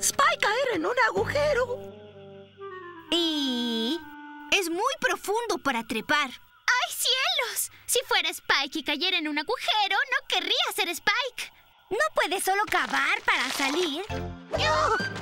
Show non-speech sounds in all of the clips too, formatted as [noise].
Spike caer en un agujero. Y... Es muy profundo para trepar. ¡Ay, cielos! Si fuera Spike y cayera en un agujero, no querría ser Spike. ¿No puede solo cavar para salir?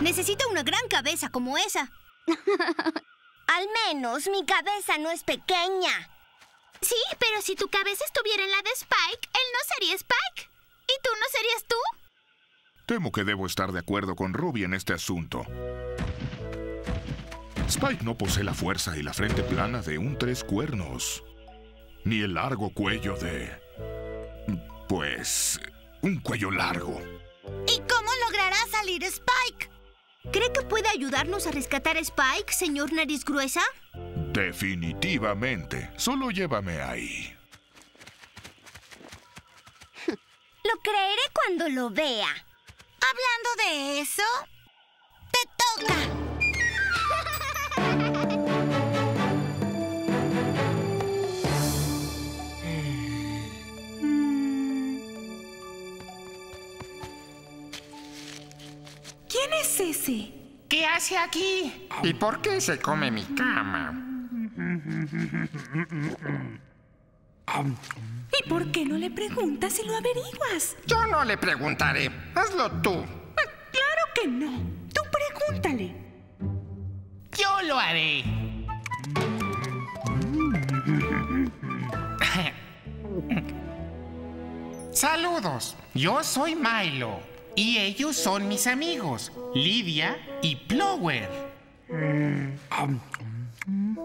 Necesita una gran cabeza como esa. [laughs] Al menos mi cabeza no es pequeña. Sí, pero si tu cabeza estuviera en la de Spike, él no sería Spike. ¿Y tú no serías tú? Temo que debo estar de acuerdo con Ruby en este asunto. Spike no posee la fuerza y la frente plana de un tres cuernos, ni el largo cuello de... pues... un cuello largo. ¿Y cómo logrará salir Spike? ¿Cree que puede ayudarnos a rescatar a Spike, señor Nariz Gruesa? Definitivamente. Solo llévame ahí. Lo creeré cuando lo vea. Hablando de eso, te toca. ¿Quién es ese? ¿Qué hace aquí? ¿Y por qué se come mi cama? [laughs] ¿Y por qué no le preguntas y lo averiguas? Yo no le preguntaré. Hazlo tú. Claro que no. Tú pregúntale. Yo lo haré. Saludos. Yo soy Milo. Y ellos son mis amigos, Lidia y Plower.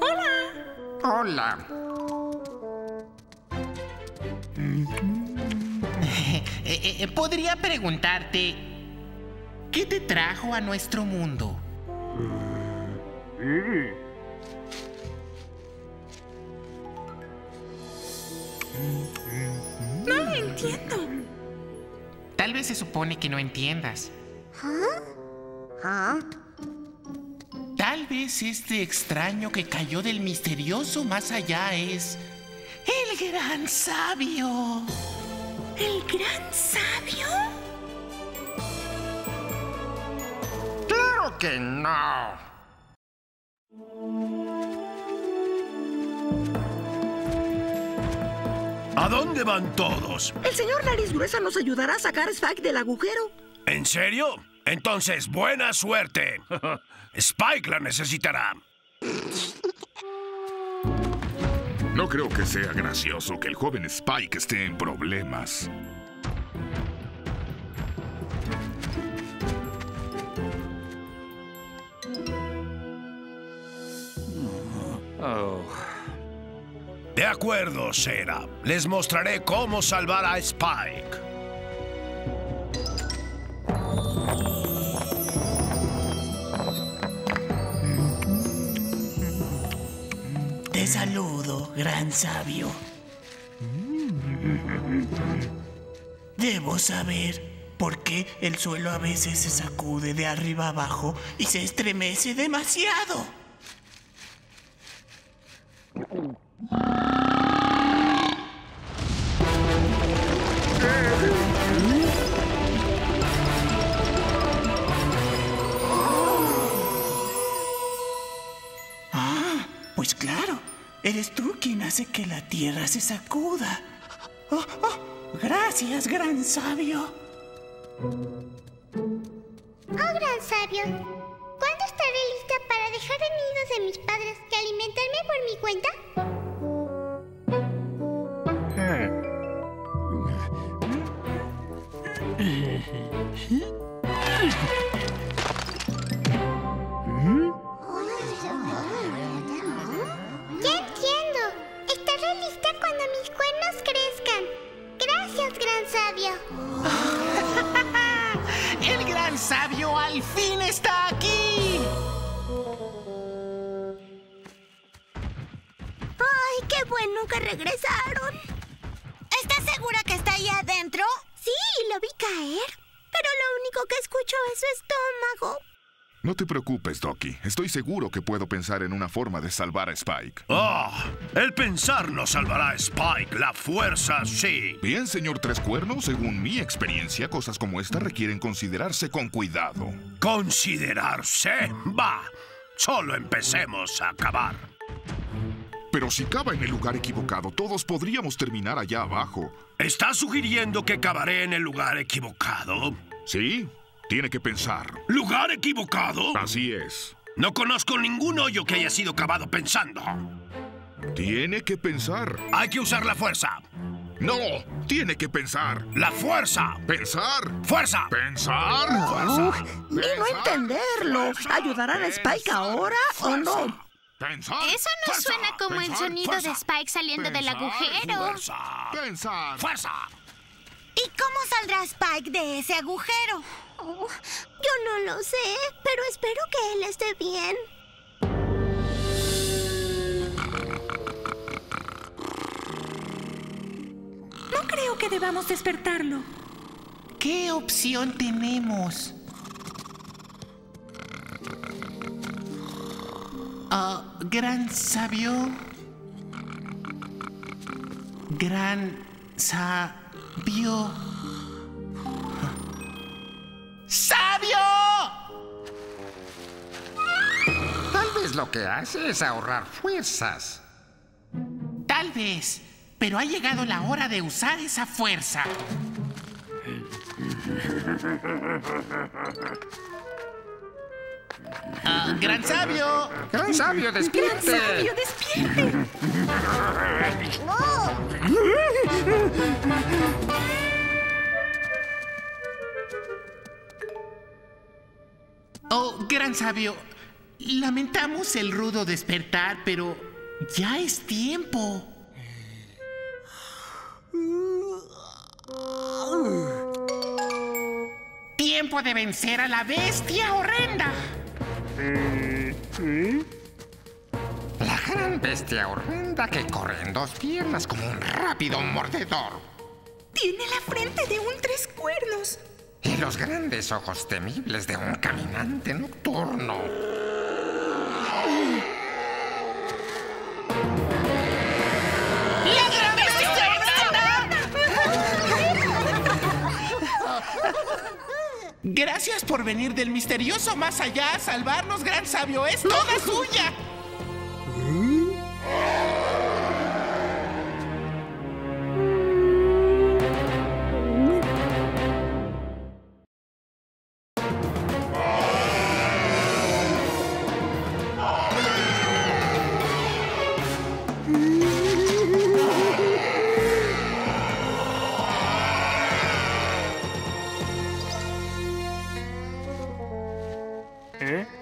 Hola. Hola. Eh, eh, Podría preguntarte, ¿qué te trajo a nuestro mundo? No lo entiendo. Tal vez se supone que no entiendas. ¿Ah? Tal vez este extraño que cayó del misterioso más allá es el gran sabio. ¿El gran sabio? Claro que no. ¿A dónde van todos? El señor Nariz Gruesa nos ayudará a sacar a Spike del agujero. ¿En serio? Entonces, buena suerte. [laughs] Spike la necesitará. No creo que sea gracioso que el joven Spike esté en problemas. De acuerdo, Sera. Les mostraré cómo salvar a Spike. Saludo, gran sabio. Debo saber por qué el suelo a veces se sacude de arriba abajo y se estremece demasiado. Eres tú quien hace que la tierra se sacuda. Oh, oh, gracias, gran sabio. Oh, gran sabio. ¿Cuándo estaré lista para dejar en nidos de mis padres y alimentarme por mi cuenta? Pero lo único que escucho es su estómago. No te preocupes, Doki. Estoy seguro que puedo pensar en una forma de salvar a Spike. ¡Ah! el pensar no salvará a Spike. La fuerza sí. Bien, señor Tres Cuernos, según mi experiencia, cosas como esta requieren considerarse con cuidado. ¿Considerarse? Va. Solo empecemos a cavar. Pero si cava en el lugar equivocado, todos podríamos terminar allá abajo. ¿Estás sugiriendo que cavaré en el lugar equivocado? Sí, tiene que pensar. ¿Lugar equivocado? Así es. No conozco ningún hoyo que haya sido cavado pensando. Tiene que pensar. Hay que usar la fuerza. No, tiene que pensar. La fuerza. Pensar. Fuerza. Pensar. Fuerza. Ni no entenderlo. ¿Ayudarán a Spike ahora o no? Pensar. Eso no Fuerza, suena como el pensar, sonido fuerza. de Spike saliendo del agujero. Fuerza. Pensar. Fuerza. ¿Y cómo saldrá Spike de ese agujero? Oh, yo no lo sé, pero espero que él esté bien. No creo que debamos despertarlo. ¿Qué opción tenemos? Ah, gran sabio. Gran sabio. ¡Sabio! Tal vez lo que hace es ahorrar fuerzas. Tal vez, pero ha llegado la hora de usar esa fuerza. [laughs] Ah, gran sabio. Gran sabio, despierte. ¡Sabio, despierte! Oh, gran sabio. Lamentamos el rudo despertar, pero ya es tiempo. Tiempo de vencer a la bestia horrenda. La gran bestia horrenda que corre en dos piernas como un rápido mordedor. Tiene la frente de un tres cuernos. Y los grandes ojos temibles de un caminante nocturno. Gracias por venir del misterioso más allá a salvarnos, gran sabio. Es toda [laughs] suya. ¡Lo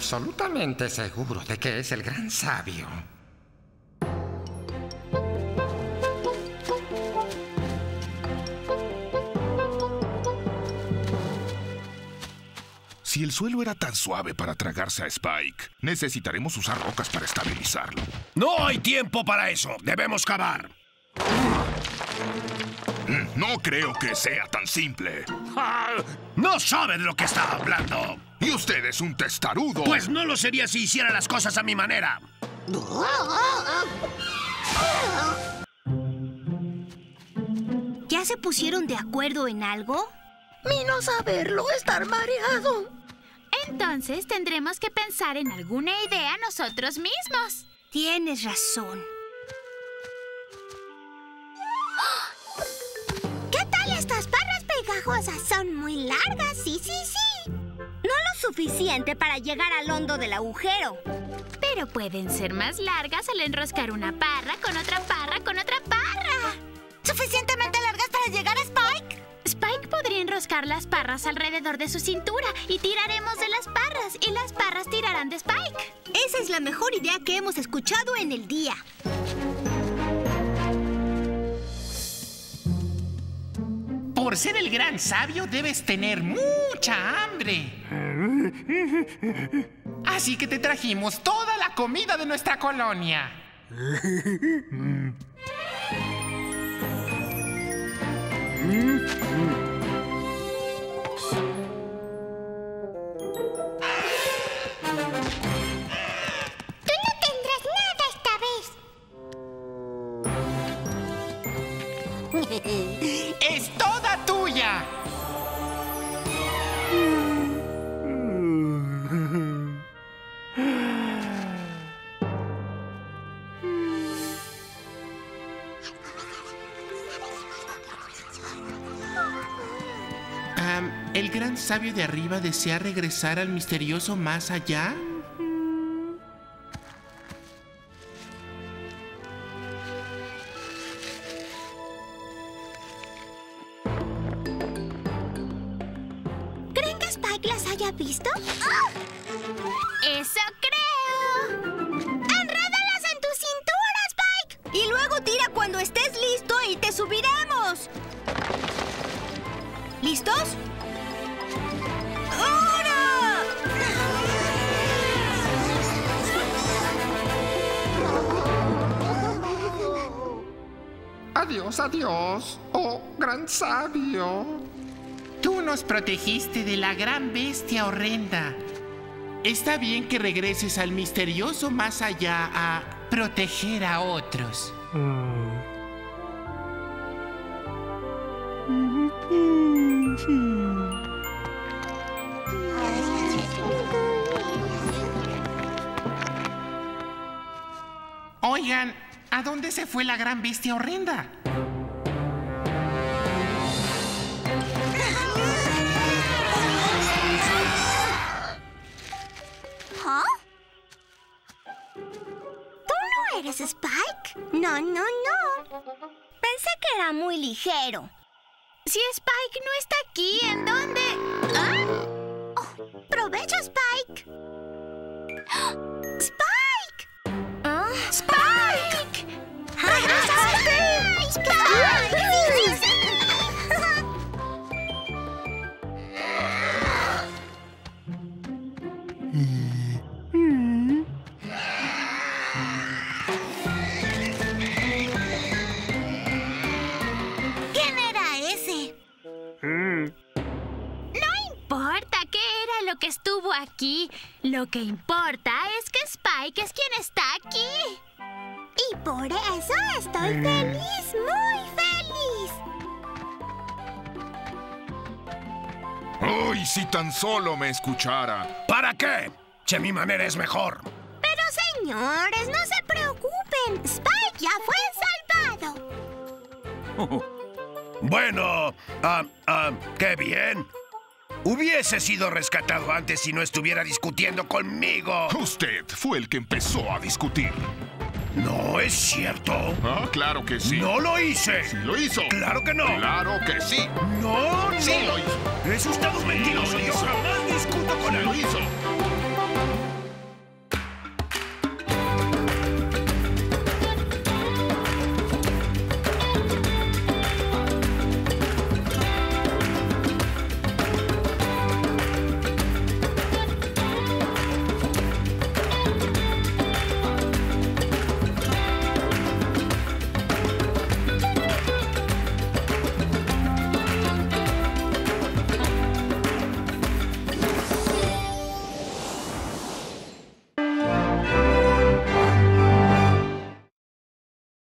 absolutamente seguro de que es el gran sabio. Si el suelo era tan suave para tragarse a Spike, necesitaremos usar rocas para estabilizarlo. No hay tiempo para eso. Debemos cavar. No creo que sea tan simple. No sabe de lo que está hablando. Y usted es un testarudo. Pues no lo sería si hiciera las cosas a mi manera. ¿Ya se pusieron de acuerdo en algo? Mi no saberlo, estar mareado. Entonces tendremos que pensar en alguna idea nosotros mismos. Tienes razón. Son muy largas, sí, sí, sí. No lo suficiente para llegar al hondo del agujero. Pero pueden ser más largas al enroscar una parra con otra parra con otra parra. ¿Suficientemente largas para llegar a Spike? Spike podría enroscar las parras alrededor de su cintura y tiraremos de las parras y las parras tirarán de Spike. Esa es la mejor idea que hemos escuchado en el día. Por ser el gran sabio debes tener mucha hambre. Así que te trajimos toda la comida de nuestra colonia. [laughs] sabio de arriba desea regresar al misterioso más allá? ¿Creen que Spike las haya visto? ¡Eso creo! ¡Enrédalas en tu cintura, Spike! Y luego tira cuando estés listo y te subiremos. ¿Listos? Adiós, adiós. Oh, gran sabio. Tú nos protegiste de la gran bestia horrenda. Está bien que regreses al misterioso más allá a proteger a otros. Oigan, ¿a dónde se fue la gran bestia horrenda? ¿Ah? ¿Tú no eres Spike? No, no, no. Pensé que era muy ligero. Si Spike no está aquí, ¿en dónde? ¿Ah? Oh, ¡Provecho, Spike! ¡Spike! Lo que estuvo aquí. Lo que importa es que Spike es quien está aquí. Y por eso estoy feliz, muy feliz. ¡Ay, si tan solo me escuchara! ¿Para qué? Si mi manera es mejor. Pero señores, no se preocupen. Spike ya fue salvado. [laughs] Bueno, ah, ah, qué bien. Hubiese sido rescatado antes si no estuviera discutiendo conmigo. Usted fue el que empezó a discutir. No es cierto. Ah, claro que sí. No lo hice. Sí lo hizo. Claro que no. Claro que sí. No, no. Sí lo hizo. Es usted un mentiroso. Yo jamás discuto con Sí él. lo hizo.